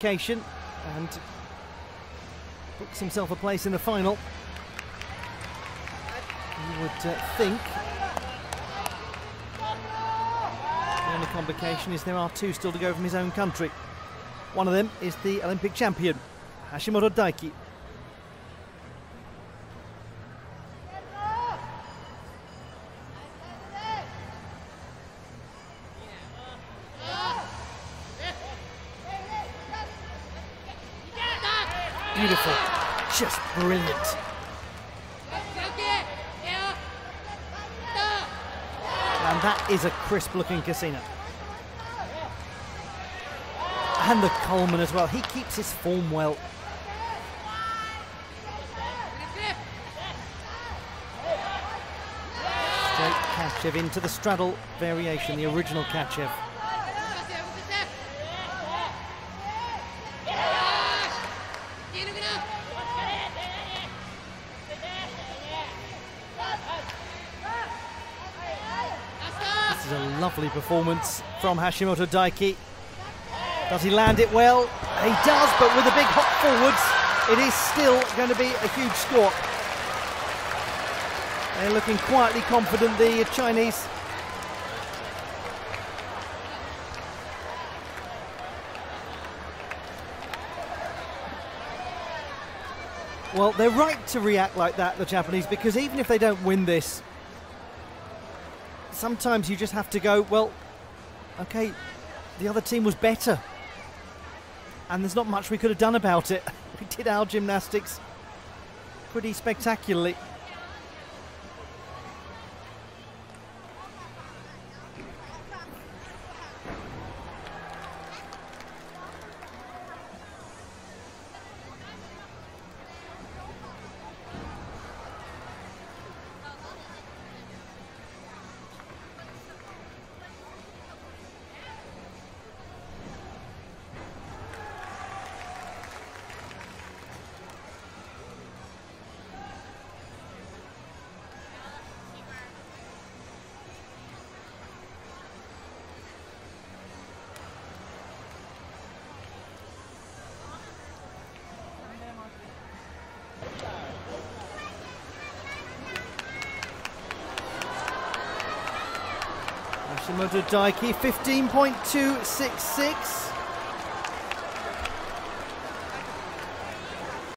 and books himself a place in the final. You would uh, think the only complication is there are two still to go from his own country. One of them is the Olympic champion, Hashimoto Daiki. Beautiful, just brilliant. And that is a crisp looking Cassina. And the Kolman as well. He keeps his form well. Straight Tkachev into the straddle variation, the original Tkachev. This is a lovely performance from Hashimoto Daiki. Does he land it well? He does, but with a big hop forwards, it is still going to be a huge score. They're looking quietly confident, the Chinese. Well, they're right to react like that, the Japanese, because even if they don't win this, sometimes you just have to go, well, okay, the other team was better. And there's not much we could have done about it. We did our gymnastics pretty spectacularly. Hashimoto Daiki 15.266.